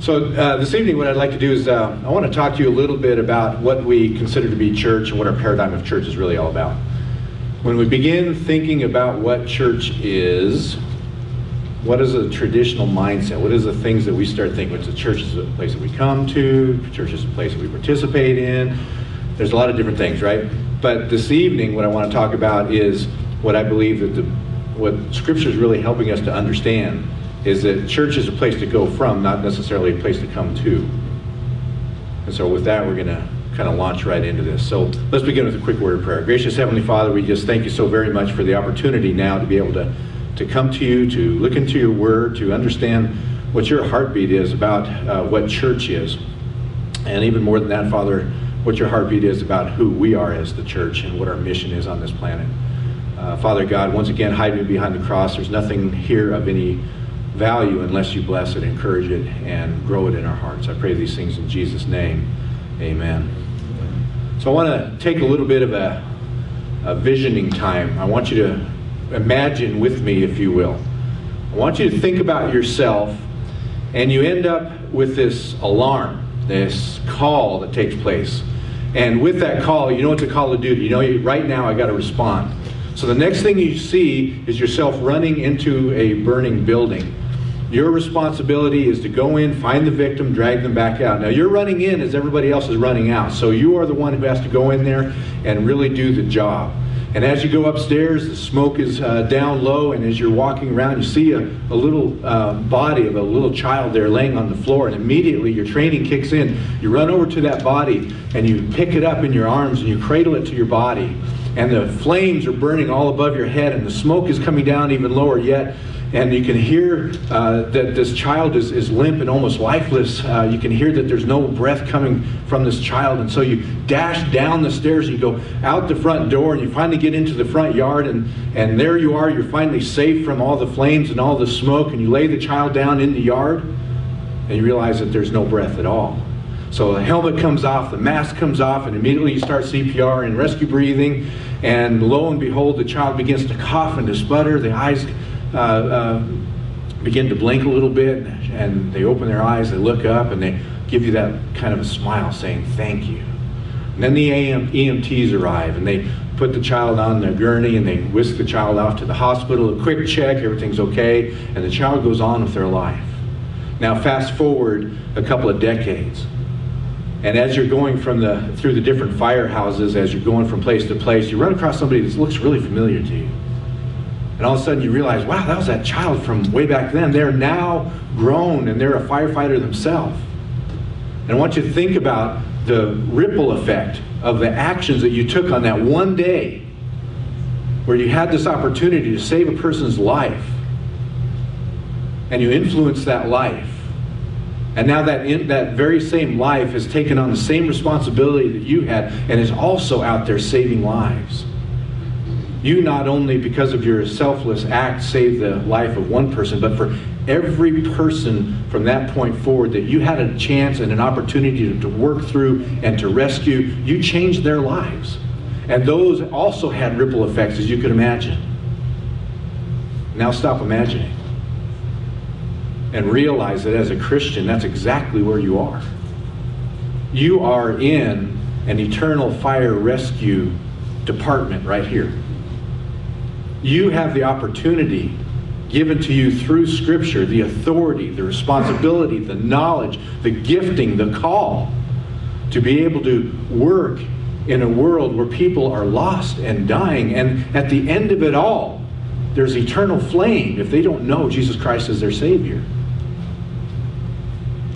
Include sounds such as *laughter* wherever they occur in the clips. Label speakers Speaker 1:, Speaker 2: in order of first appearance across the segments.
Speaker 1: So uh, this evening, what I'd like to do is uh, I want to talk to you a little bit about what we consider to be church and what our paradigm of church is really all about. When we begin thinking about what church is, what is a traditional mindset? What is the things that we start thinking? What's the church is a place that we come to, church is a place that we participate in. There's a lot of different things, right? But this evening, what I want to talk about is what I believe that the what Scripture is really helping us to understand is that church is a place to go from, not necessarily a place to come to. And so, with that, we're going to kind of launch right into this. So, let's begin with a quick word of prayer. Gracious Heavenly Father, we just thank you so very much for the opportunity now to be able to, to come to you, to look into your word, to understand what your heartbeat is about uh, what church is. And even more than that, Father, what your heartbeat is about who we are as the church and what our mission is on this planet. Uh, Father God, once again, hide me behind the cross. There's nothing here of any value unless you bless it, encourage it, and grow it in our hearts. I pray these things in Jesus' name. Amen. So I want to take a little bit of a, a visioning time. I want you to imagine with me, if you will. I want you to think about yourself, and you end up with this alarm, this call that takes place. And with that call, you know what the call to duty. You know, right now I got to respond. So the next thing you see is yourself running into a burning building. Your responsibility is to go in, find the victim, drag them back out. Now, you're running in as everybody else is running out. So you are the one who has to go in there and really do the job. And as you go upstairs, the smoke is uh, down low, and as you're walking around, you see a, a little uh, body of a little child there laying on the floor, and immediately your training kicks in. You run over to that body, and you pick it up in your arms, and you cradle it to your body. And the flames are burning all above your head, and the smoke is coming down even lower yet and you can hear uh, that this child is, is limp and almost lifeless. Uh, you can hear that there's no breath coming from this child. And so you dash down the stairs you go out the front door and you finally get into the front yard. And, and there you are. You're finally safe from all the flames and all the smoke. And you lay the child down in the yard and you realize that there's no breath at all. So the helmet comes off, the mask comes off, and immediately you start CPR and rescue breathing. And lo and behold, the child begins to cough and to sputter. The eyes uh, uh, begin to blink a little bit and they open their eyes, they look up, and they give you that kind of a smile saying, Thank you. And then the AM, EMTs arrive and they put the child on the gurney and they whisk the child off to the hospital. A quick check, everything's okay, and the child goes on with their life. Now, fast forward a couple of decades. And as you're going from the through the different firehouses, as you're going from place to place, you run across somebody that looks really familiar to you. And all of a sudden you realize, wow, that was that child from way back then. They're now grown and they're a firefighter themselves. And I want you to think about the ripple effect of the actions that you took on that one day where you had this opportunity to save a person's life and you influenced that life. And now that in, that very same life has taken on the same responsibility that you had and is also out there saving lives you not only because of your selfless act saved the life of one person, but for every person from that point forward that you had a chance and an opportunity to, to work through and to rescue, you changed their lives. And those also had ripple effects, as you could imagine. Now stop imagining and realize that as a Christian, that's exactly where you are. You are in an eternal fire rescue department right here you have the opportunity given to you through Scripture the authority, the responsibility, the knowledge, the gifting, the call to be able to work in a world where people are lost and dying. And at the end of it all, there's eternal flame if they don't know Jesus Christ as their Savior.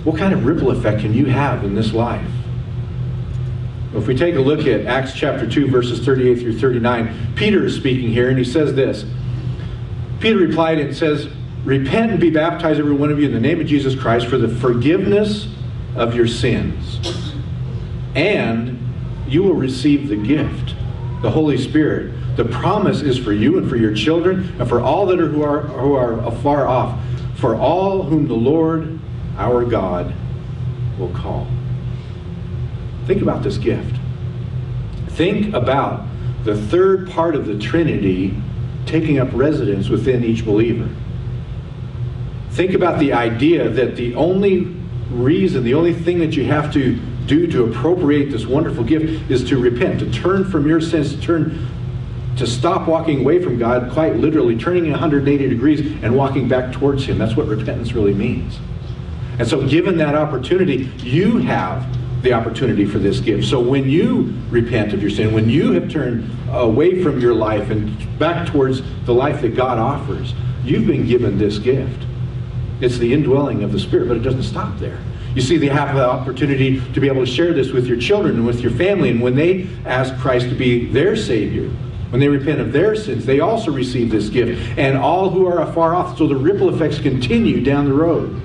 Speaker 1: What kind of ripple effect can you have in this life? If we take a look at Acts chapter 2, verses 38 through 39, Peter is speaking here, and he says this. Peter replied and says, Repent and be baptized, every one of you, in the name of Jesus Christ for the forgiveness of your sins. And you will receive the gift, the Holy Spirit. The promise is for you and for your children and for all that are who are who are afar off, for all whom the Lord our God will call. Think about this gift. Think about the third part of the Trinity taking up residence within each believer. Think about the idea that the only reason, the only thing that you have to do to appropriate this wonderful gift is to repent, to turn from your sins, to turn to stop walking away from God, quite literally turning 180 degrees and walking back towards Him. That's what repentance really means. And so, given that opportunity, you have the opportunity for this gift. So, when you repent of your sin, when you have turned away from your life and back towards the life that God offers, you've been given this gift. It's the indwelling of the Spirit, but it doesn't stop there. You see, they have the opportunity to be able to share this with your children and with your family. And when they ask Christ to be their Savior, when they repent of their sins, they also receive this gift. And all who are afar off, so the ripple effects continue down the road.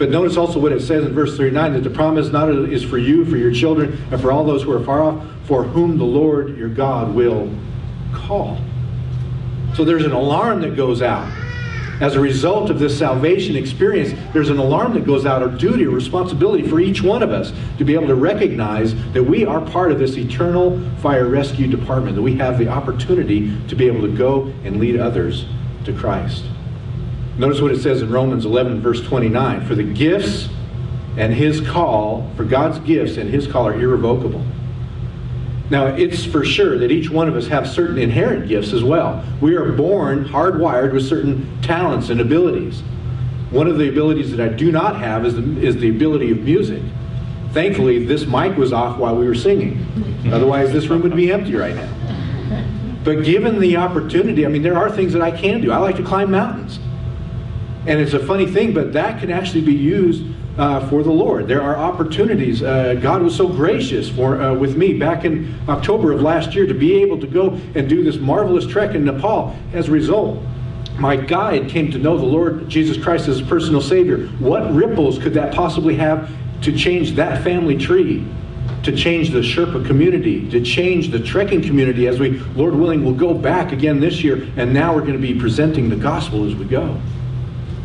Speaker 1: But notice also what it says in verse 39 that the promise not is for you, for your children, and for all those who are far off, for whom the Lord your God will call. So there's an alarm that goes out as a result of this salvation experience, there's an alarm that goes out, a duty, a responsibility for each one of us to be able to recognize that we are part of this eternal fire rescue department, that we have the opportunity to be able to go and lead others to Christ. Notice what it says in Romans 11, verse 29 For the gifts and his call, for God's gifts and his call are irrevocable. Now, it's for sure that each one of us have certain inherent gifts as well. We are born hardwired with certain talents and abilities. One of the abilities that I do not have is the, is the ability of music. Thankfully, this mic was off while we were singing. Otherwise, this room would be empty right now. But given the opportunity, I mean, there are things that I can do. I like to climb mountains. And it's a funny thing, but that can actually be used uh, for the Lord. There are opportunities. Uh, God was so gracious for uh, with me back in October of last year to be able to go and do this marvelous trek in Nepal. As a result, my guide came to know the Lord Jesus Christ as a personal Savior. What ripples could that possibly have to change that family tree? To change the Sherpa community, to change the trekking community as we, Lord willing, will go back again this year, and now we're going to be presenting the gospel as we go.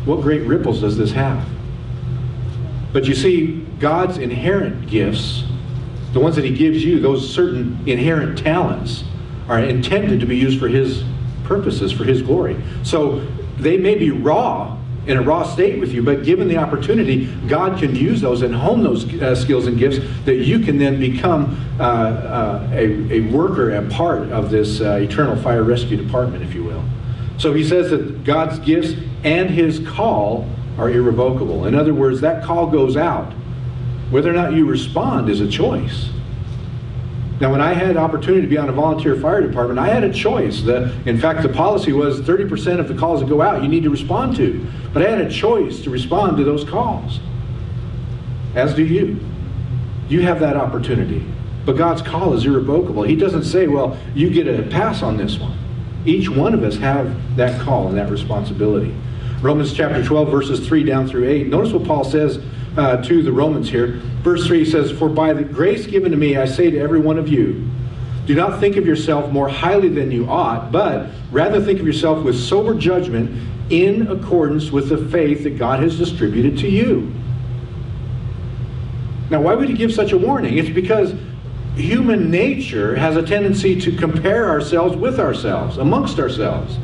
Speaker 1: What great ripples does this have? But you see, God's inherent gifts, the ones that He gives you, those certain inherent talents, are intended to be used for His purposes, for His glory. So they may be raw in a raw state with you, but given the opportunity, God can use those and hone those uh, skills and gifts that you can then become uh, uh, a, a, worker, a part of this uh, eternal fire rescue department, if you will. So he says that God's gifts and his call are irrevocable. In other words, that call goes out. Whether or not you respond is a choice. Now, when I had opportunity to be on a volunteer fire department, I had a choice. The, in fact, the policy was 30% of the calls that go out you need to respond to. But I had a choice to respond to those calls. As do you. You have that opportunity. But God's call is irrevocable. He doesn't say, well, you get a pass on this one. Each one of us have that call and that responsibility. Romans chapter 12, verses 3 down through 8. Notice what Paul says uh, to the Romans here. Verse 3 says, For by the grace given to me, I say to every one of you, do not think of yourself more highly than you ought, but rather think of yourself with sober judgment in accordance with the faith that God has distributed to you. Now, why would he give such a warning? It's because human nature has a tendency to compare ourselves with ourselves, amongst ourselves.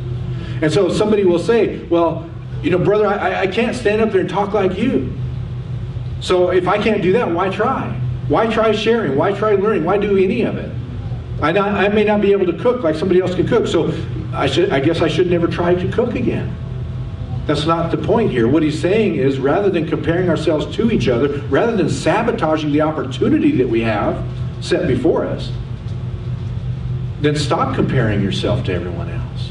Speaker 1: And so somebody will say, well, you know, brother, I, I can't stand up there and talk like you. So if I can't do that, why try? Why try sharing? Why try learning? Why do any of it? I, not, I may not be able to cook like somebody else can cook, so I, should, I guess I should never try to cook again. That's not the point here. What he's saying is rather than comparing ourselves to each other, rather than sabotaging the opportunity that we have set before us, then stop comparing yourself to everyone else.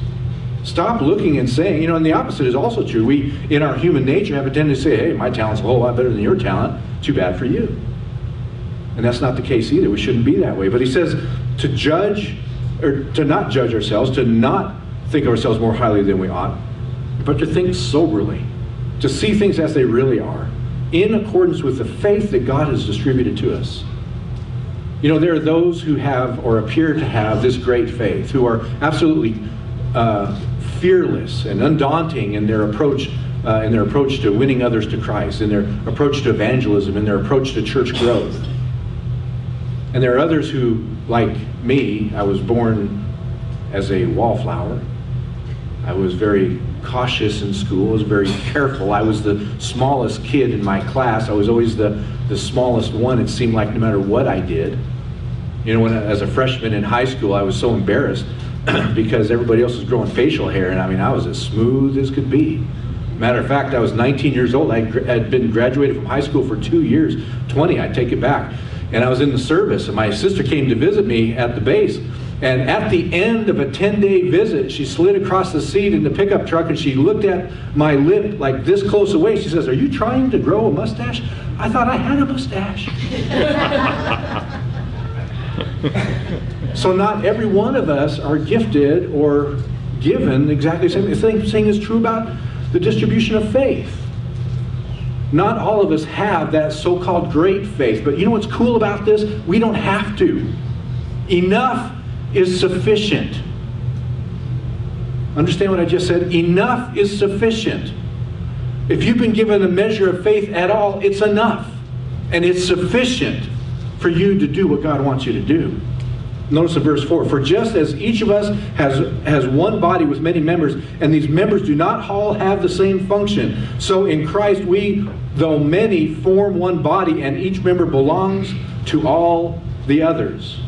Speaker 1: Stop looking and saying, you know, and the opposite is also true. We, in our human nature, have a tendency to say, hey, my talent's a whole lot better than your talent. Too bad for you. And that's not the case either. We shouldn't be that way. But he says to judge, or to not judge ourselves, to not think of ourselves more highly than we ought, but to think soberly, to see things as they really are, in accordance with the faith that God has distributed to us. You know, there are those who have or appear to have this great faith, who are absolutely uh, fearless and undaunting in their approach uh, in their approach to winning others to Christ, in their approach to evangelism, in their approach to church growth. And there are others who, like me, I was born as a wallflower. I was very cautious in school. I was very *laughs* careful. I was the smallest kid in my class. I was always the, the smallest one, it seemed like, no matter what I did. You know, when as a freshman in high school, I was so embarrassed *clears throat* because everybody else was growing facial hair, and I mean, I was as smooth as could be. Matter of fact, I was 19 years old. I had been graduated from high school for two years, 20, I take it back. And I was in the service, and my sister came to visit me at the base. And at the end of a 10 day visit, she slid across the seat in the pickup truck and she looked at my lip like this close away. She says, Are you trying to grow a mustache? I thought I had a mustache. so, not every one of us are gifted or given exactly the same. The same thing is true about the distribution of faith. Not all of us have that so called great faith. But you know what's cool about this? We don't have to. Enough is sufficient. Understand what I just said? Enough is sufficient. If you've been given a measure of faith at all, it's enough. And it's sufficient for you to do what God wants you to do. Notice in verse 4 For just as each of us has, has one body with many members, and these members do not all have the same function, so in Christ we, though many, form one body, and each member belongs to all the others.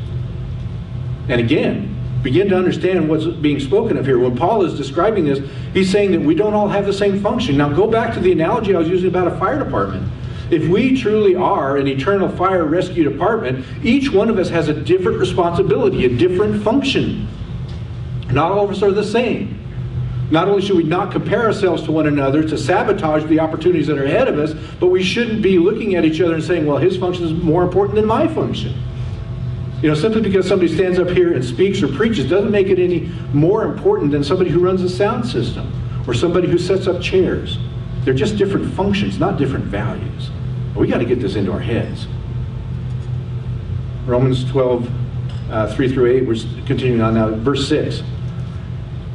Speaker 1: And again, begin to understand what's being spoken of here. When Paul is describing this, he's saying that we don't all have the same function. Now, go back to the analogy I was using about a fire department. If we truly are an eternal fire rescue department, each one of us has a different responsibility, a different function. Not all of us are the same. Not only should we not compare ourselves to one another to sabotage the opportunities that are ahead of us, but we shouldn't be looking at each other and saying, well, his function is more important than my function. You know, simply because somebody stands up here and speaks or preaches doesn't make it any more important than somebody who runs a sound system or somebody who sets up chairs. They're just different functions, not different values. We got to get this into our heads. Romans 12, uh, 3 through 8, we're continuing on now. Verse 6.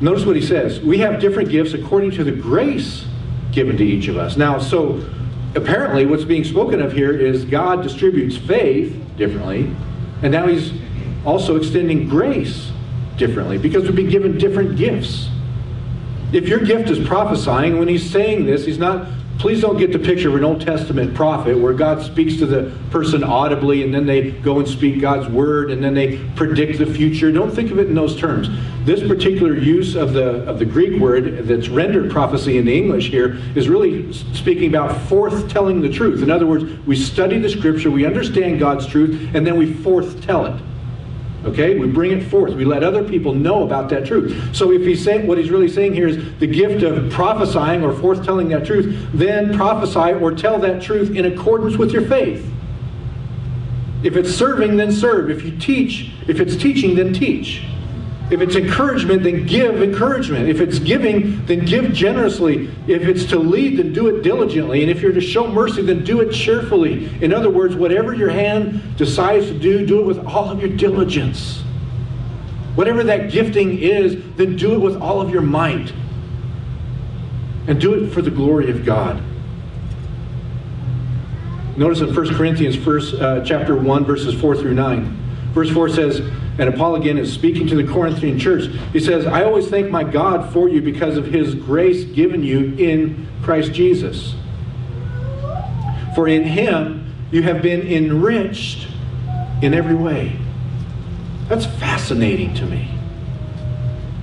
Speaker 1: Notice what he says. We have different gifts according to the grace given to each of us. Now, so apparently what's being spoken of here is God distributes faith differently and now he's also extending grace differently because we've been given different gifts. If your gift is prophesying, when he's saying this, he's not, please don't get the picture of an Old Testament prophet where God speaks to the person audibly and then they go and speak God's word and then they predict the future. Don't think of it in those terms. This particular use of the, of the Greek word that's rendered prophecy in the English here is really speaking about forth telling the truth. In other words, we study the scripture, we understand God's truth, and then we forth tell it. Okay, we bring it forth. We let other people know about that truth. So if he's saying what he's really saying here is the gift of prophesying or forthtelling that truth, then prophesy or tell that truth in accordance with your faith. If it's serving, then serve. If you teach, if it's teaching, then teach. If it's encouragement, then give encouragement. If it's giving, then give generously. If it's to lead, then do it diligently. And if you're to show mercy, then do it cheerfully. In other words, whatever your hand decides to do, do it with all of your diligence. Whatever that gifting is, then do it with all of your might. And do it for the glory of God. Notice in 1 Corinthians first, uh, chapter 1, verses 4 through 9. Verse 4 says, and Paul again is speaking to the Corinthian church. He says, I always thank my God for you because of his grace given you in Christ Jesus. For in him you have been enriched in every way. That's fascinating to me.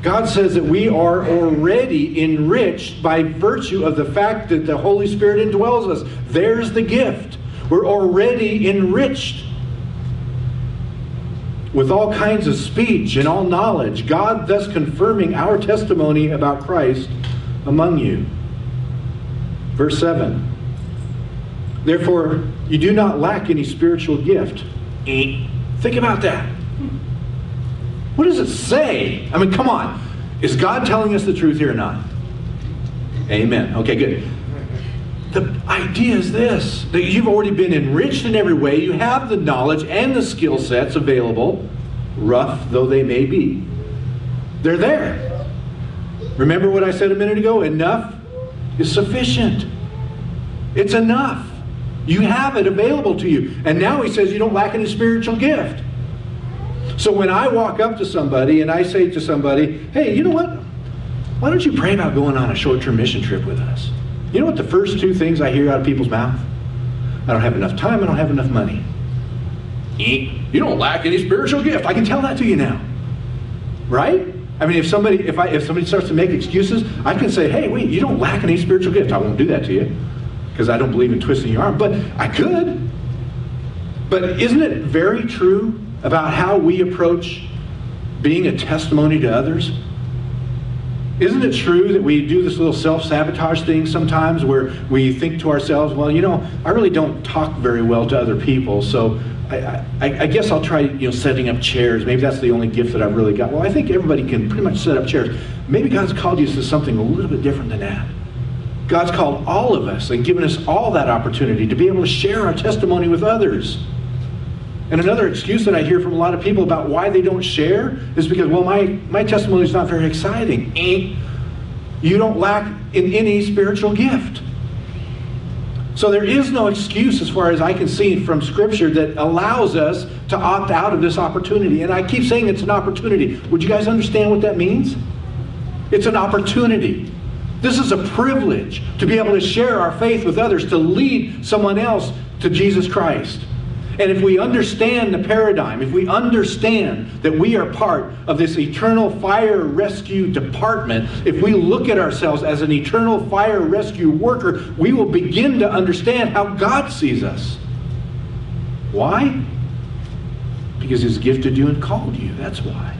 Speaker 1: God says that we are already enriched by virtue of the fact that the Holy Spirit indwells us. There's the gift. We're already enriched with all kinds of speech and all knowledge, God thus confirming our testimony about Christ among you. Verse 7 Therefore, you do not lack any spiritual gift. Eh, think about that. What does it say? I mean, come on. Is God telling us the truth here or not? Amen. Okay, good. The idea is this that you've already been enriched in every way. You have the knowledge and the skill sets available, rough though they may be. They're there. Remember what I said a minute ago? Enough is sufficient. It's enough. You have it available to you. And now he says you don't lack any spiritual gift. So when I walk up to somebody and I say to somebody, hey, you know what? why don't you pray about going on a short term mission trip with us? You know what the first two things I hear out of people's mouth? I don't have enough time, I don't have enough money. Eh? You don't lack any spiritual gift. I can tell that to you now. Right? I mean, if somebody if I if somebody starts to make excuses, I can say, "Hey, wait, you don't lack any spiritual gift." I won't do that to you because I don't believe in twisting your arm, but I could. But isn't it very true about how we approach being a testimony to others? Isn't it true that we do this little self sabotage thing sometimes where we think to ourselves, well, you know, I really don't talk very well to other people, so I, I, I, guess I'll try, you know, setting up chairs. Maybe that's the only gift that I've really got. Well, I think everybody can pretty much set up chairs. Maybe God's called you to something a little bit different than that. God's called all of us and given us all that opportunity to be able to share our testimony with others. And another excuse that I hear from a lot of people about why they don't share is because, well, my, my testimony is not very exciting. You don't lack in any spiritual gift. So there is no excuse, as far as I can see from Scripture, that allows us to opt out of this opportunity. And I keep saying it's an opportunity. Would you guys understand what that means? It's an opportunity. This is a privilege to be able to share our faith with others, to lead someone else to Jesus Christ. And if we understand the paradigm, if we understand that we are part of this eternal fire rescue department, if we look at ourselves as an eternal fire rescue worker, we will begin to understand how God sees us. Why? Because He's gifted you and called you. That's why.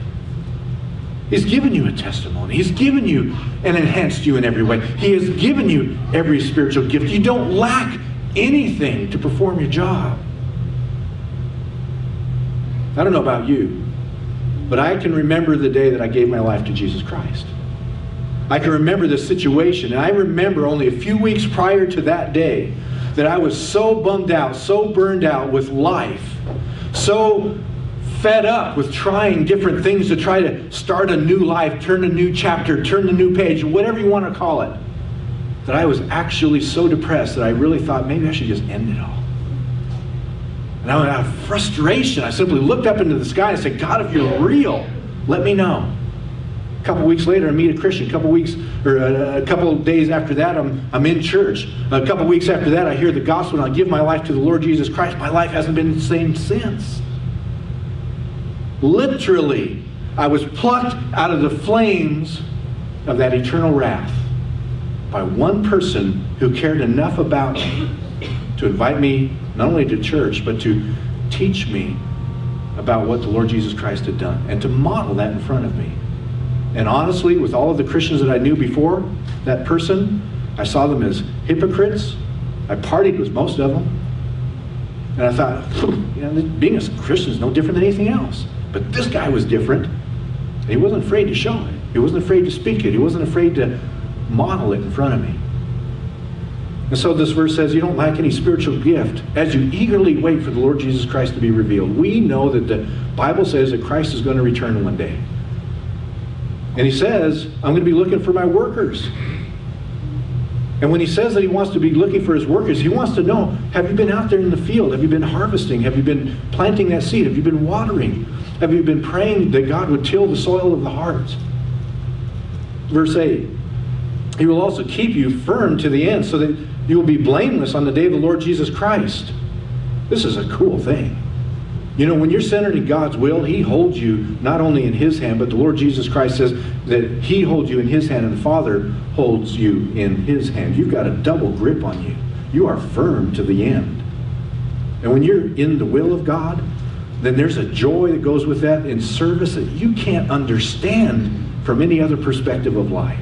Speaker 1: He's given you a testimony. He's given you and enhanced you in every way. He has given you every spiritual gift. You don't lack anything to perform your job. I don't know about you, but I can remember the day that I gave my life to Jesus Christ. I can remember the situation, and I remember only a few weeks prior to that day that I was so bummed out, so burned out with life, so fed up with trying different things to try to start a new life, turn a new chapter, turn a new page, whatever you want to call it, that I was actually so depressed that I really thought maybe I should just end it all. And out of frustration. I simply looked up into the sky and said, God, if you're real, let me know. A couple weeks later, I meet a Christian. A couple weeks, or uh, a, couple days after that, I'm, I'm in church. A couple weeks after that, I hear the gospel and I give my life to the Lord Jesus Christ. My life hasn't been the same since. Literally, I was plucked out of the flames of that eternal wrath by one person who cared enough about me to invite me not only to church, but to teach me about what the Lord Jesus Christ had done and to model that in front of me. And honestly, with all of the Christians that I knew before that person, I saw them as hypocrites. I partied with most of them. And I thought, you know, being a Christian is no different than anything else. But this guy was different. He wasn't afraid to show it. He wasn't afraid to speak it. He wasn't afraid to model it in front of me. And so this verse says, You don't lack any spiritual gift as you eagerly wait for the Lord Jesus Christ to be revealed. We know that the Bible says that Christ is going to return one day. And he says, I'm going to be looking for my workers. And when he says that he wants to be looking for his workers, he wants to know have you been out there in the field? Have you been harvesting? Have you been planting that seed? Have you been watering? Have you been praying that God would till the soil of the heart? Verse 8 He will also keep you firm to the end so that you will be blameless on the day of the Lord Jesus Christ. This is a cool thing. You know, when you're centered in God's will, He holds you not only in His hand, but the Lord Jesus Christ says that He holds you in His hand and the Father holds you in His hand. You've got a double grip on you. You are firm to the end. And when you're in the will of God, then there's a joy that goes with that in service that you can't understand from any other perspective of life.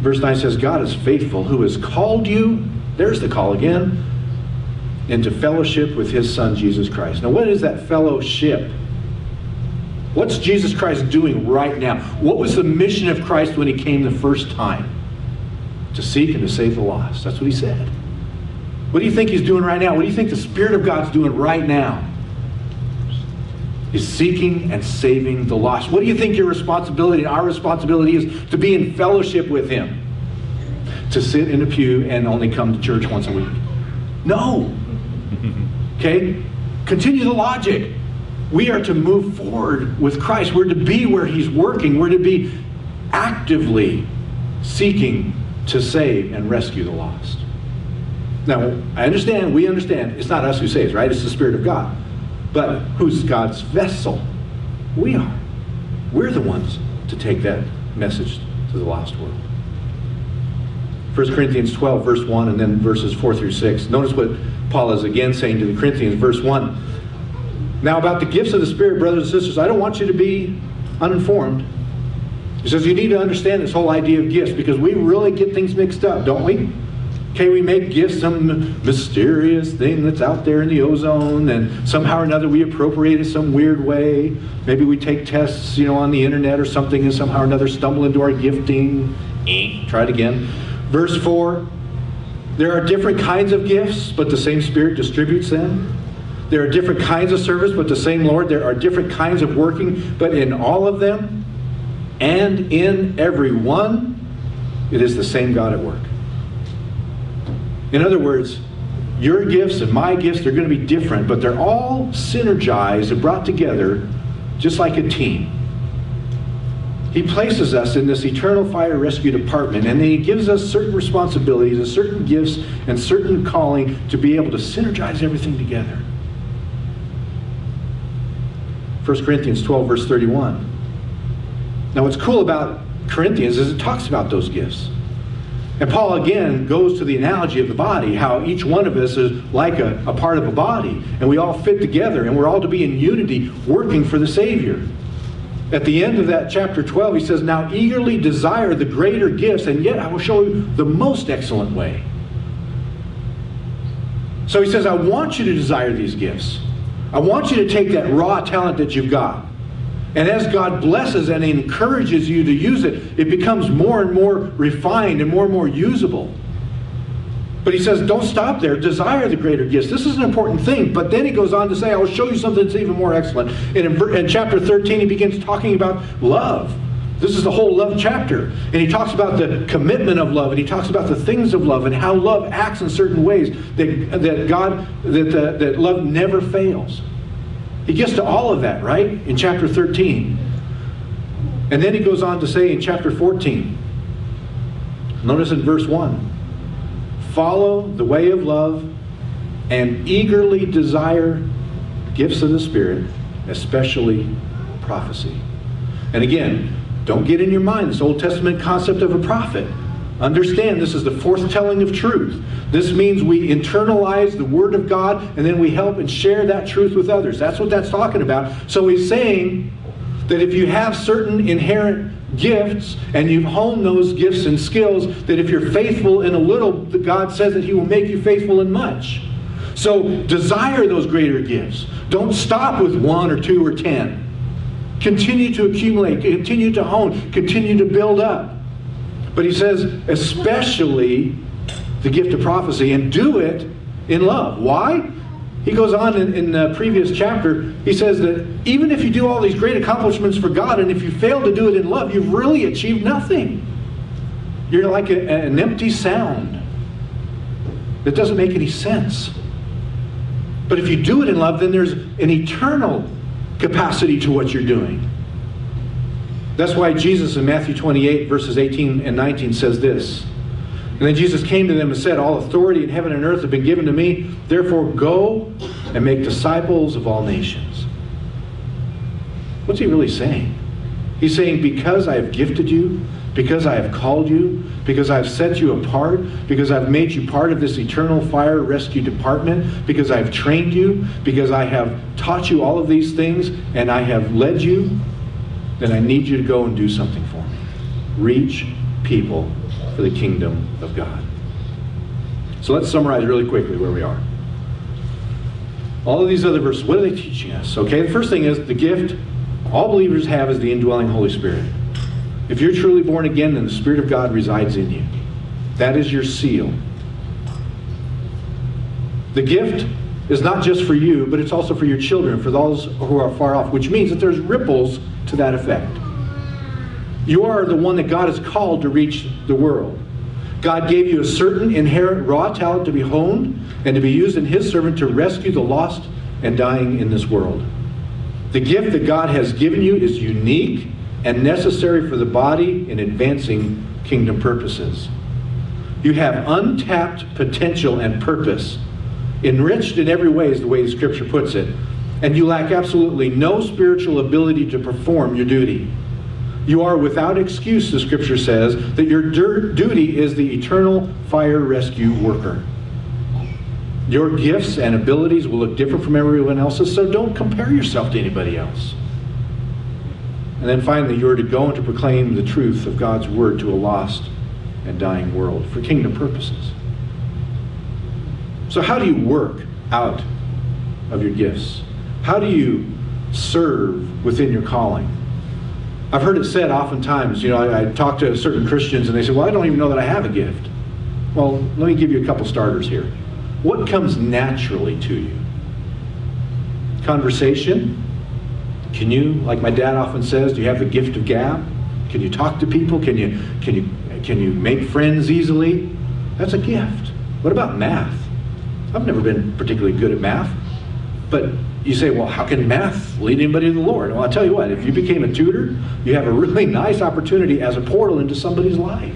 Speaker 1: Verse 9 says, God is faithful who has called you, there's the call again, into fellowship with his son, Jesus Christ. Now, what is that fellowship? What's Jesus Christ doing right now? What was the mission of Christ when he came the first time? To seek and to save the lost. That's what he said. What do you think he's doing right now? What do you think the Spirit of God's doing right now? Is seeking and saving the lost. What do you think your responsibility and our responsibility is to be in fellowship with Him? To sit in a pew and only come to church once a week? No. *laughs* Okay? Continue the logic. We are to move forward with Christ. We're to be where He's working. We're to be actively seeking to save and rescue the lost. Now, I understand, we understand, it's not us who saves, right? It's the Spirit of God. But who's God's vessel? We are. We're the ones to take that message to the lost world. 1 Corinthians 12, verse 1, and then verses 4 through 6. Notice what Paul is again saying to the Corinthians, verse 1. Now, about the gifts of the Spirit, brothers and sisters, I don't want you to be uninformed. He says you need to understand this whole idea of gifts because we really get things mixed up, don't we? Okay, we make gifts some mysterious thing that's out there in the ozone, and somehow or another we appropriate it some weird way. Maybe we take tests, you know, on the internet or something, and somehow or another stumble into our gifting. Try it again. Verse 4 There are different kinds of gifts, but the same Spirit distributes them. There are different kinds of service, but the same Lord. There are different kinds of working, but in all of them and in every one, it is the same God at work. In other words, your gifts and my gifts, they're going to be different, but they're all synergized and brought together just like a team. He places us in this eternal fire rescue department, and then he gives us certain responsibilities and certain gifts and certain calling to be able to synergize everything together. 1 Corinthians 12, verse 31. Now, what's cool about Corinthians is it talks about those gifts. And Paul again goes to the analogy of the body, how each one of us is like a, a, part of a body, and we all fit together, and we're all to be in unity, working for the Savior. At the end of that chapter 12, he says, Now eagerly desire the greater gifts, and yet I will show you the most excellent way. So he says, I want you to desire these gifts. I want you to take that raw talent that you've got. And as God blesses and encourages you to use it, it becomes more and more refined and more and more usable. But he says, don't stop there. Desire the greater gifts. This is an important thing. But then he goes on to say, I will show you something that's even more excellent. And in, in chapter 13, he begins talking about love. This is the whole love chapter. And he talks about the commitment of love, and he talks about the things of love, and how love acts in certain ways that, that God, that, uh, that love never fails. He gets to all of that, right? In chapter 13. And then he goes on to say in chapter 14, notice in verse 1 follow the way of love and eagerly desire gifts of the Spirit, especially prophecy. And again, don't get in your mind this Old Testament concept of a prophet. Understand this is the foretelling of truth. This means we internalize the Word of God and then we help and share that truth with others. That's what that's talking about. So he's saying that if you have certain inherent gifts and you've honed those gifts and skills, that if you're faithful in a little, God says that He will make you faithful in much. So desire those greater gifts. Don't stop with one or two or ten. Continue to accumulate, continue to hone, continue to build up. But he says, especially the gift of prophecy, and do it in love. Why? He goes on in, in the previous chapter, he says that even if you do all these great accomplishments for God, and if you fail to do it in love, you've really achieved nothing. You're like a, an empty sound that doesn't make any sense. But if you do it in love, then there's an eternal capacity to what you're doing. That's why Jesus in Matthew 28, verses 18 and 19 says this. And then Jesus came to them and said, All authority in heaven and earth have been given to me. Therefore, go and make disciples of all nations. What's he really saying? He's saying, Because I have gifted you, because I have called you, because I've set you apart, because I've made you part of this eternal fire rescue department, because I've trained you, because I have taught you all of these things, and I have led you, then I need you to go and do something for me. Reach people for the kingdom of God. So let's summarize really quickly where we are. All of these other verses, what are they teaching us? Okay, the first thing is the gift all believers have is the indwelling Holy Spirit. If you're truly born again, then the Spirit of God resides in you. That is your seal. The gift is not just for you, but it's also for your children, for those who are far off, which means that there's ripples to that effect. You are the one that God has called to reach the world. God gave you a certain inherent raw talent to be honed and to be used in His servant to rescue the lost and dying in this world. The gift that God has given you is unique and necessary for the body in advancing kingdom purposes. You have untapped potential and purpose, enriched in every way, is the way the scripture puts it, and you lack absolutely no spiritual ability to perform your duty. You are without excuse, the scripture says, that your duty is the eternal fire rescue worker. Your gifts and abilities will look different from everyone else's, so don't compare yourself to anybody else. And then finally, you are to go and to proclaim the truth of God's word to a lost and dying world for kingdom purposes. So, how do you work out of your gifts? How do you serve within your calling? I've heard it said oftentimes, you know, I, I, talk to certain Christians and they say, well, I don't even know that I have a gift. Well, let me give you a couple starters here. What comes naturally to you? Conversation? Can you, like my dad often says, do you have the gift of gab? Can you talk to people? Can you, can you, can you make friends easily? That's a gift. What about math? I've never been particularly good at math, but you say, well, how can math lead anybody to the Lord? Well, I'll tell you what, if you became a tutor, you have a really *laughs* nice opportunity as a portal into somebody's life.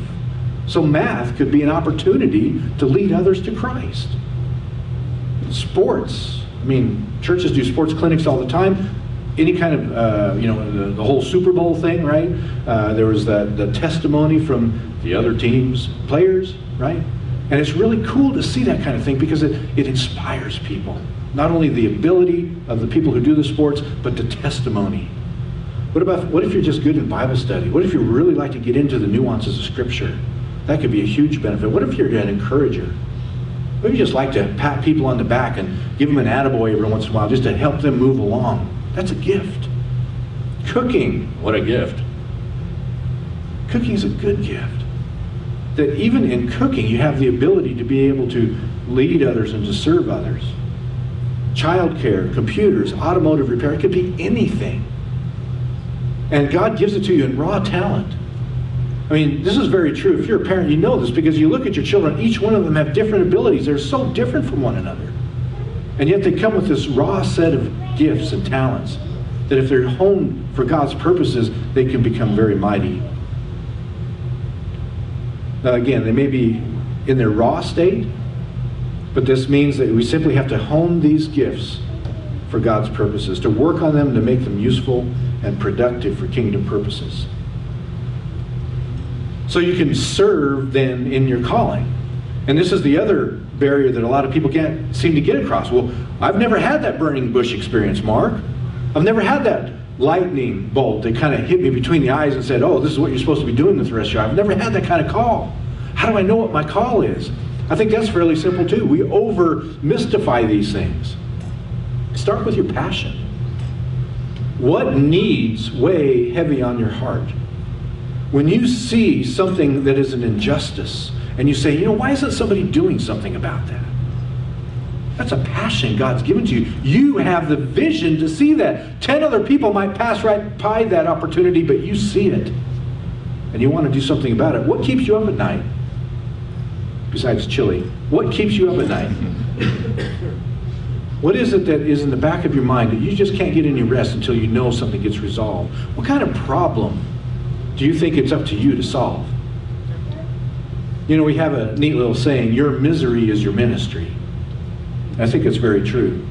Speaker 1: So math could be an opportunity to lead others to Christ. Sports. I mean, churches do sports clinics all the time. Any kind of, uh, you know, the, the, whole Super Bowl thing, right? Uh, there was that the testimony from the other team's players, right? And it's really cool to see that kind of thing because it, it inspires people. Not only the ability of the people who do the sports, but the testimony. What about what if you're just good in Bible study? What if you really like to get into the nuances of Scripture? That could be a huge benefit. What if you're an encourager? What if you just like to pat people on the back and give them an attaboy every once in a while just to help them move along? That's a gift. Cooking, what a gift. Cooking is a good gift. That even in cooking, you have the ability to be able to lead others and to serve others childcare, computers, automotive repair. It could be anything. And God gives it to you in raw talent. I mean, this is very true. If you're a parent, you know this because you look at your children, each one of them have different abilities. They're so different from one another. And yet they come with this raw set of gifts and talents that if they're honed for God's purposes, they can become very mighty. Now, again, they may be in their raw state, but this means that we simply have to hone these gifts for God's purposes, to work on them to make them useful and productive for kingdom purposes. So you can serve then in your calling. And this is the other barrier that a lot of people can't seem to get across. Well, I've never had that burning bush experience, Marc. I've never had that lightning bolt that kind of hit me between the eyes and said, oh, this is what you're supposed to be doing the rest of your life. I've never had that kind of call. How do I know what my call is? I think that's fairly simple too. We over mystify these things. Start with your passion. What needs weigh heavy on your heart? When you see something that is an injustice and you say, you know, why isn't somebody doing something about that? That's a passion God's given to you. You have the vision to see that. Ten other people might pass right by that opportunity, but you see it. And you want to do something about it. What keeps you up at night? Besides chili? What keeps you up at night? What is it that is in the back of your mind that you just can't get any rest until you know something gets resolved? What kind of problem do you think it's up to you to solve? You know, we have a neat little saying your misery is your ministry. I think it's very true.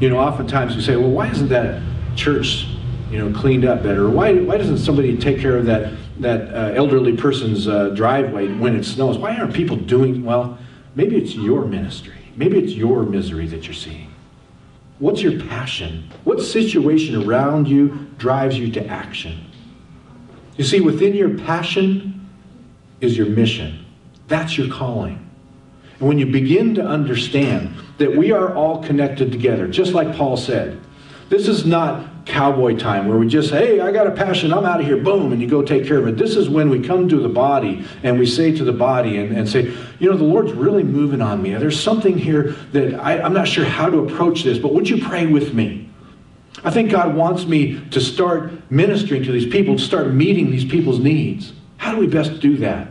Speaker 1: You know, oftentimes we say, well, why isn't that church, you know, cleaned up better? Why, why doesn't somebody take care of that that uh, elderly person's uh, driveway when it snows. Why aren't people doing well? Maybe it's your ministry. Maybe it's your misery that you're seeing. What's your passion? What situation around you drives you to action? You see, within your passion is your mission. That's your calling. And when you begin to understand that we are all connected together, just like Paul said, this is not cowboy time where we just, hey, I got a passion, I'm out of here, boom, and you go take care of it. This is when we come to the body and we say to the body and, and say, you know, the Lord's really moving on me. There's something here that I, I'm not sure how to approach this, but would you pray with me? I think God wants me to start ministering to these people, to start meeting these people's needs. How do we best do that?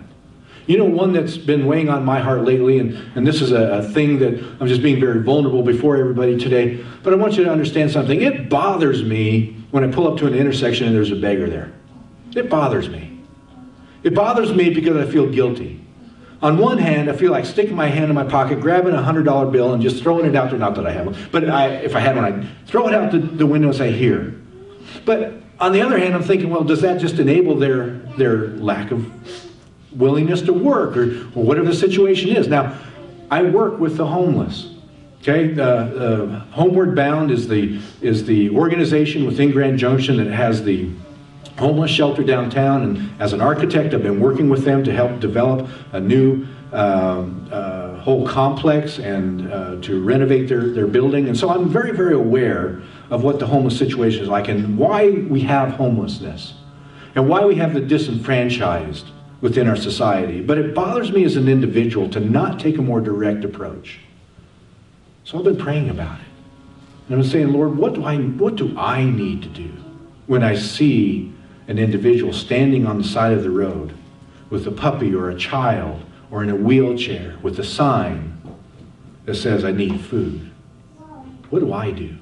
Speaker 1: You know, one that's been weighing on my heart lately, and, and this is a, a thing that I'm just being very vulnerable before everybody today, but I want you to understand something. It bothers me when I pull up to an intersection and there's a beggar there. It bothers me. It bothers me because I feel guilty. On one hand, I feel like sticking my hand in my pocket, grabbing a hundred dollar bill, and just throwing it out there. Not that I have one, but I, if I had one, I'd throw it out the, the window and say, "Here." But on the other hand, I'm thinking, well, does that just enable their their lack of willingness to work or, or whatever the situation is? Now, I work with the homeless. Okay, uh, uh, Homeward Bound is the is the organization within Grand Junction that has the homeless shelter downtown. And as an architect, I've been working with them to help develop a new um, uh, whole complex and uh, to renovate their, their building. And so I'm very, very aware of what the homeless situation is like and why we have homelessness and why we have the disenfranchised within our society. But it bothers me as an individual to not take a more direct approach. So I've been praying about it. And I'm saying, Lord, what do I, what do I need to do when I see an individual standing on the side of the road with a puppy or a child or in a wheelchair with a sign that says, I need food. What do I do?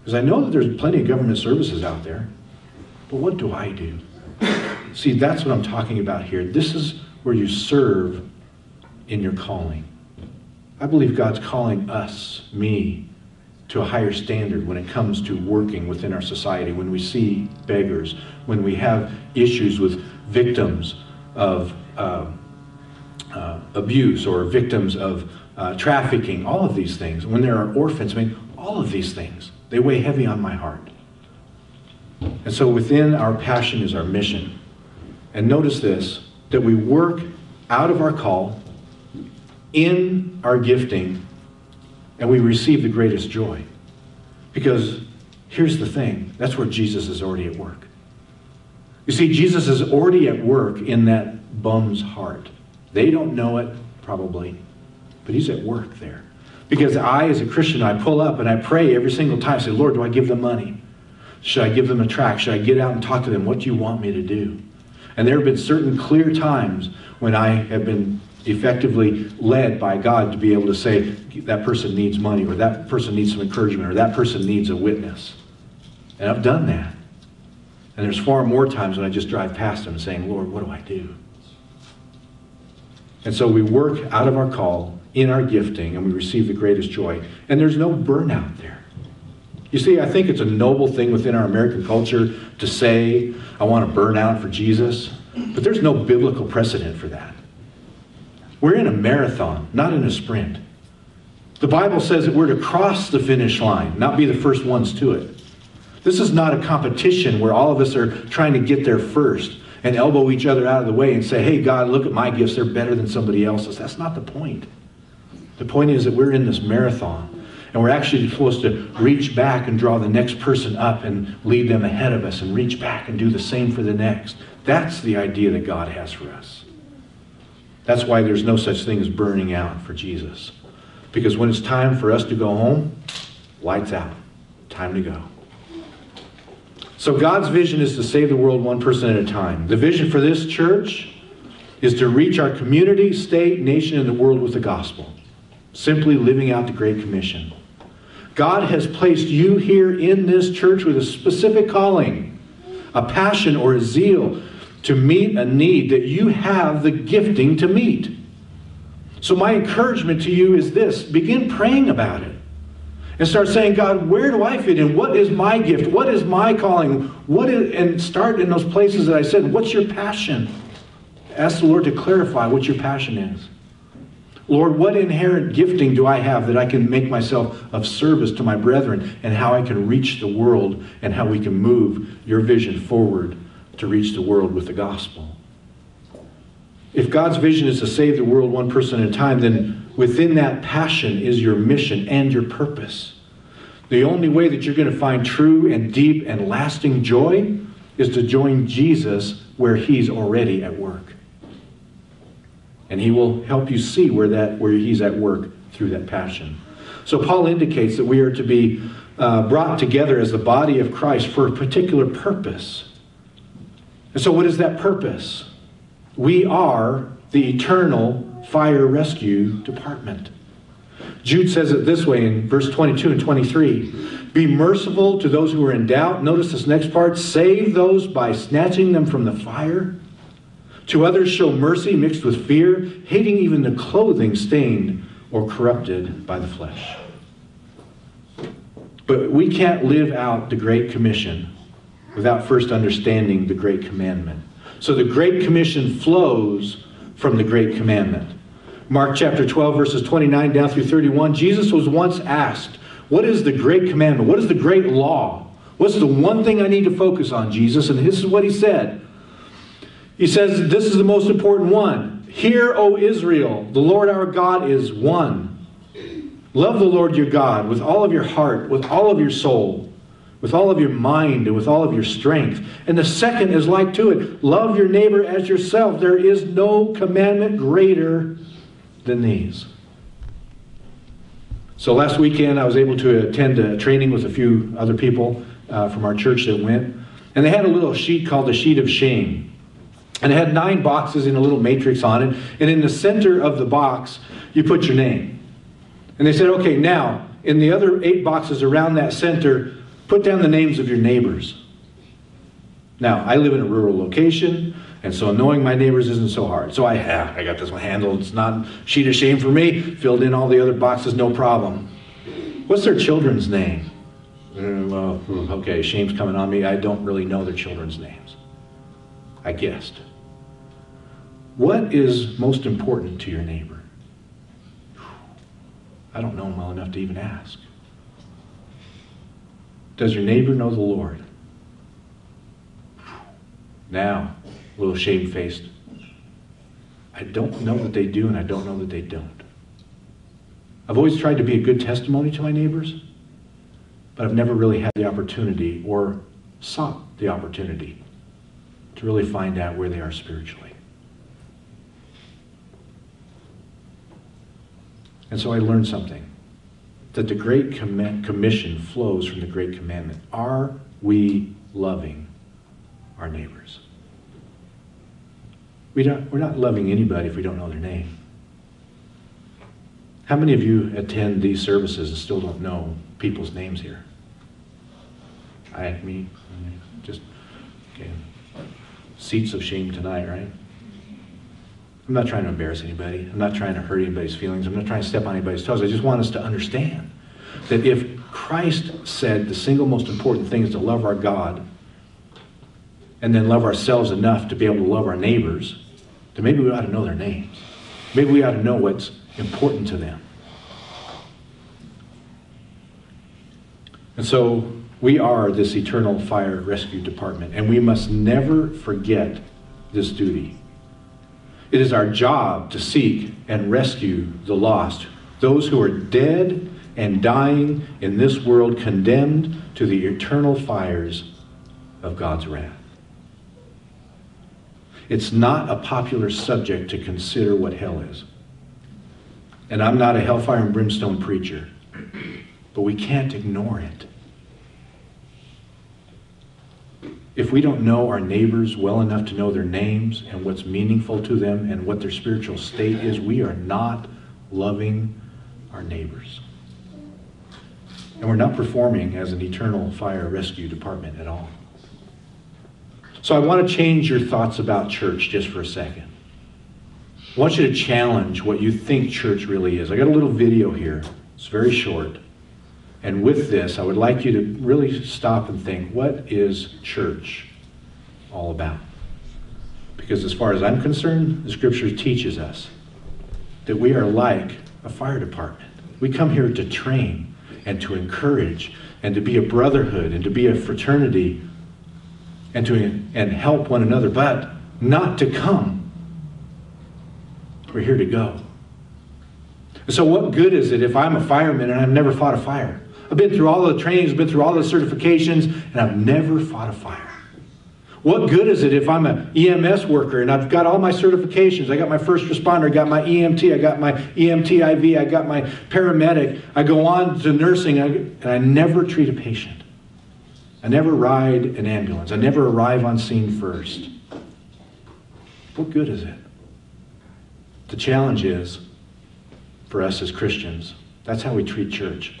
Speaker 1: Because I know that there's plenty of government services out there, but what do I do? See, that's what I'm talking about here. This is where you serve in your calling. I believe God's calling us, me, to a higher standard when it comes to working within our society, when we see beggars, when we have issues with victims of uh, uh, abuse or victims of uh, trafficking, all of these things, when there are orphans, I mean, all of these things, they weigh heavy on my heart. And so within our passion is our mission. And notice this that we work out of our call, in our gifting, and we receive the greatest joy. Because here's the thing that's where Jesus is already at work. You see, Jesus is already at work in that bum's heart. They don't know it, probably, but he's at work there. Because I, as a Christian, I pull up and I pray every single time, say, Lord, do I give them money? Should I give them a tract? Should I get out and talk to them? What do you want me to do? And there have been certain clear times when I have been effectively led by God to be able to say that person needs money or that person needs some encouragement or that person needs a witness. And I've done that. And there's far more times when I just drive past them saying, Lord, what do I do? And so we work out of our call in our gifting and we receive the greatest joy. And there's no burnout there. You see, I think it's a noble thing within our American culture to say, I want to burn out for Jesus. But there's no biblical precedent for that. We're in a marathon, not in a sprint. The Bible says that we're to cross the finish line, not be the first ones to it. This is not a competition where all of us are trying to get there first and elbow each other out of the way and say, hey, God, look at my gifts. They're better than somebody else's. That's not the point. The point is that we're in this marathon and we're actually supposed to reach back and draw the next person up and lead them ahead of us and reach back and do the same for the next. That's the idea that God has for us. That's why there's no such thing as burning out for Jesus. Because when it's time for us to go home, lights out. Time to go. So God's vision is to save the world one person at a time. The vision for this church is to reach our community, state, nation, and the world with the gospel. Simply living out the Great Commission. God has placed you here in this church with a specific calling, a passion or a zeal to meet a need that you have the gifting to meet. So, my encouragement to you is this begin praying about it. And start saying, God, where do I fit in? What is my gift? What is my calling? What is, and start in those places that I said, what's your passion? Ask the Lord to clarify what your passion is. Lord, what inherent gifting do I have that I can make myself of service to my brethren and how I can reach the world and how we can move your vision forward to reach the world with the gospel. If God's vision is to save the world one person at a time, then within that passion is your mission and your purpose. The only way that you're going to find true and deep and lasting joy is to join Jesus where he's already at work. And he will help you see where that where he's at work through that passion. So Paul indicates that we are to be uh, brought together as the body of Christ for a particular purpose. And so, what is that purpose? We are the eternal fire rescue department. Jude says it this way in verse 22 and 23 Be merciful to those who are in doubt. Notice this next part save those by snatching them from the fire. To others, show mercy mixed with fear, hating even the clothing stained or corrupted by the flesh. But we can't live out the Great Commission without first understanding the Great Commandment. So the Great Commission flows from the Great Commandment. Mark chapter 12, verses 29 down through 31, Jesus was once asked, What is the Great Commandment? What is the great law? What's the one thing I need to focus on, Jesus? And this is what he said. He says, This is the most important one. Hear, O Israel, the Lord our God is one. Love the Lord your God with all of your heart, with all of your soul, with all of your mind, and with all of your strength. And the second is like to it love your neighbor as yourself. There is no commandment greater than these. So last weekend, I was able to attend a training with a few other people uh, from our church that went. And they had a little sheet called the Sheet of Shame. And it had nine boxes in a little matrix on it. And in the center of the box, you put your name. And they said, okay, now, in the other eight boxes around that center, put down the names of your neighbors. Now, I live in a rural location, and so knowing my neighbors isn't so hard. So I have, I got this one handled. It's not sheet of shame for me. Filled in all the other boxes, no problem. What's their children's name? Uh, well, hmm, okay, shame's coming on me. I don't really know their children's names. I guessed. What is most important to your neighbor? I don't know him well enough to even ask. Does your neighbor know the Lord? Now, a little shamefaced. I don't know that they do, and I don't know that they don't. I've always tried to be a good testimony to my neighbors, but I've never really had the opportunity or sought the opportunity to really find out where they are spiritually. And so I learned something that the Great Com- Commission flows from the Great Commandment. Are we loving our neighbors? We don't, we're not loving anybody if we don't know their name. How many of you attend these services and still don't know people's names here? I, me, just, okay. Seats of shame tonight, right? I'm not trying to embarrass anybody. I'm not trying to hurt anybody's feelings. I'm not trying to step on anybody's toes. I just want us to understand that if Christ said the single most important thing is to love our God and then love ourselves enough to be able to love our neighbors, then maybe we ought to know their names. Maybe we ought to know what's important to them. And so we are this eternal fire rescue department, and we must never forget this duty. It is our job to seek and rescue the lost, those who are dead and dying in this world, condemned to the eternal fires of God's wrath. It's not a popular subject to consider what hell is. And I'm not a hellfire and brimstone preacher, but we can't ignore it. If we don't know our neighbors well enough to know their names and what's meaningful to them and what their spiritual state is, we are not loving our neighbors. And we're not performing as an eternal fire rescue department at all. So I want to change your thoughts about church just for a second. I want you to challenge what you think church really is. I got a little video here. It's very short. And with this, I would like you to really stop and think what is church all about? Because as far as I'm concerned, the scripture teaches us that we are like a fire department. We come here to train and to encourage and to be a brotherhood and to be a fraternity and to and help one another, but not to come. We're here to go. So what good is it if I'm a fireman and I've never fought a fire? I've been through all the trainings, been through all the certifications, and I've never fought a fire. What good is it if I'm an EMS worker and I've got all my certifications? I got my first responder, I got my EMT, I got my EMT-IV, I got my paramedic. I go on to nursing, and I never treat a patient. I never ride an ambulance. I never arrive on scene first. What good is it? The challenge is for us as Christians That's how we treat church.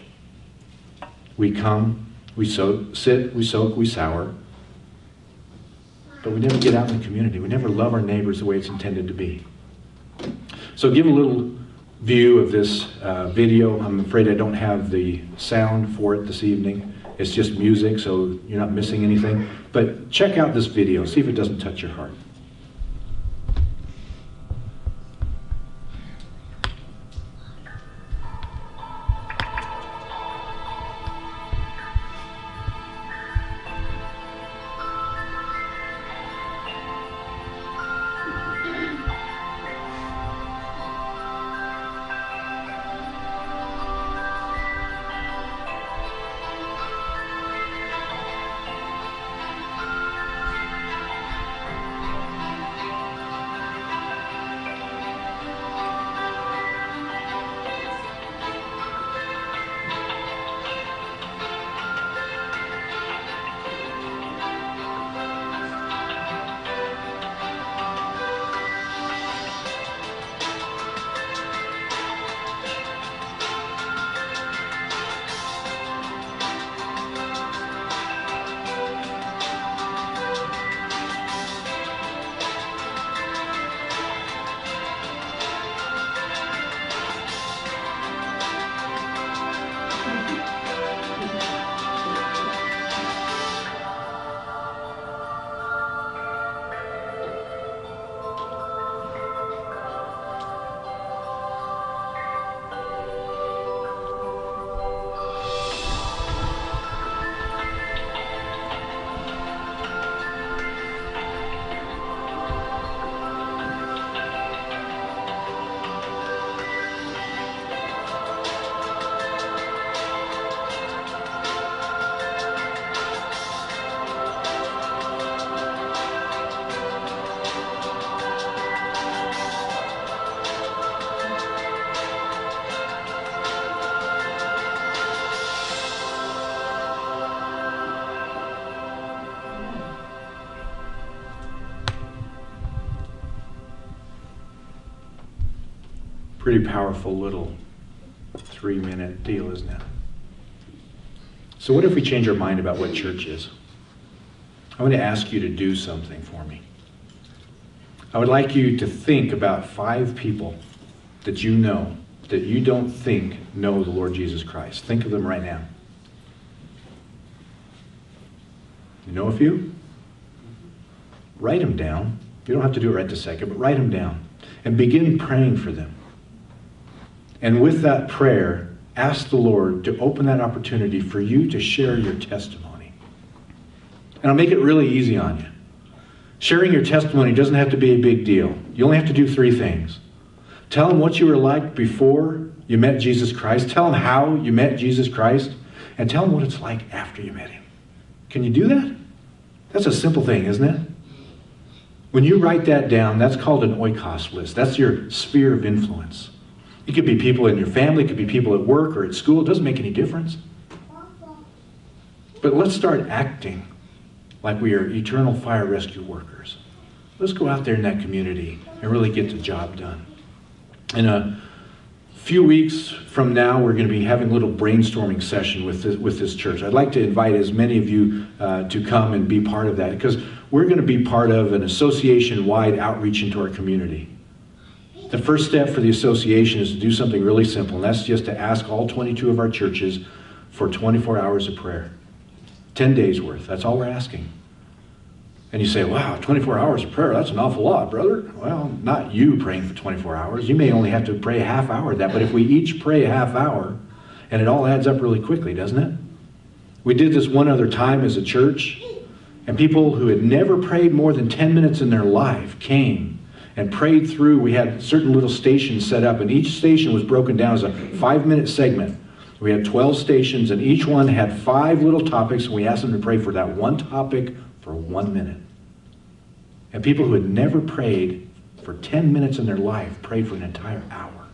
Speaker 1: We come, we soak, sit, we soak, we sour, but we never get out in the community. We never love our neighbors the way it's intended to be. So, give a little view of this uh, video. I'm afraid I don't have the sound for it this evening. It's just music, so you're not missing anything. But check out this video, see if it doesn't touch your heart. Pretty powerful little three minute deal, isn't it? So, what if we change our mind about what church is? I want to ask you to do something for me. I would like you to think about five people that you know that you don't think know the Lord Jesus Christ. Think of them right now. You know a few? Write them down. You don't have to do it right this second, but write them down and begin praying for them. And with that prayer, ask the Lord to open that opportunity for you to share your testimony. And I'll make it really easy on you. Sharing your testimony doesn't have to be a big deal. You only have to do three things. Tell them what you were like before you met Jesus Christ. Tell them how you met Jesus Christ. And tell them what it's like after you met him. Can you do that? That's a simple thing, isn't it? When you write that down, that's called an oikos list. That's your sphere of influence. It could be people in your family, it could be people at work or at school. It doesn't make any difference. But let's start acting like we are eternal fire rescue workers. Let's go out there in that community and really get the job done. In a few weeks from now, we're going to be having a little brainstorming session with this, with this church. I'd like to invite as many of you uh, to come and be part of that because we're going to be part of an association wide outreach into our community. The first step for the association is to do something really simple, and that's just to ask all 22 of our churches for 24 hours of prayer. 10 days worth. That's all we're asking. And you say, wow, 24 hours of prayer, that's an awful lot, brother. Well, not you praying for 24 hours. You may only have to pray a half hour of that, but if we each pray a half hour, and it all adds up really quickly, doesn't it? We did this one other time as a church, and people who had never prayed more than 10 minutes in their life came and prayed through. We had certain little stations set up, and each station was broken down as a five minute segment. We had 12 stations, and each one had five little topics, and we asked them to pray for that one topic for one minute. And people who had never prayed for 10 minutes in their life prayed for an entire hour.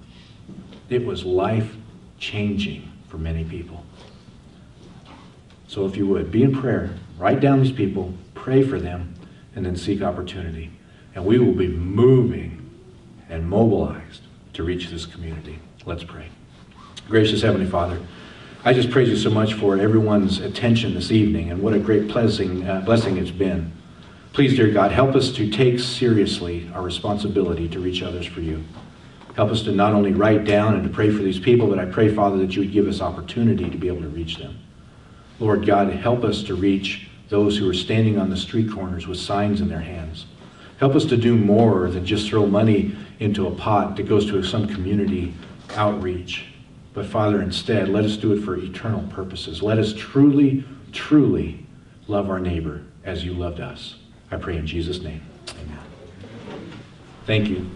Speaker 1: It was life changing for many people. So, if you would, be in prayer, write down these people, pray for them, and then seek opportunity and we will be moving and mobilized to reach this community. Let's pray. Gracious Heavenly Father, I just praise you so much for everyone's attention this evening and what a great blessing, uh, blessing it's been. Please, dear God, help us to take seriously our responsibility to reach others for you. Help us to not only write down and to pray for these people, but I pray, Father, that you would give us opportunity to be able to reach them. Lord God, help us to reach those who are standing on the street corners with signs in their hands. Help us to do more than just throw money into a pot that goes to some community outreach. But Father, instead, let us do it for eternal purposes. Let us truly, truly love our neighbor as you loved us. I pray in Jesus' name. Amen. Thank you.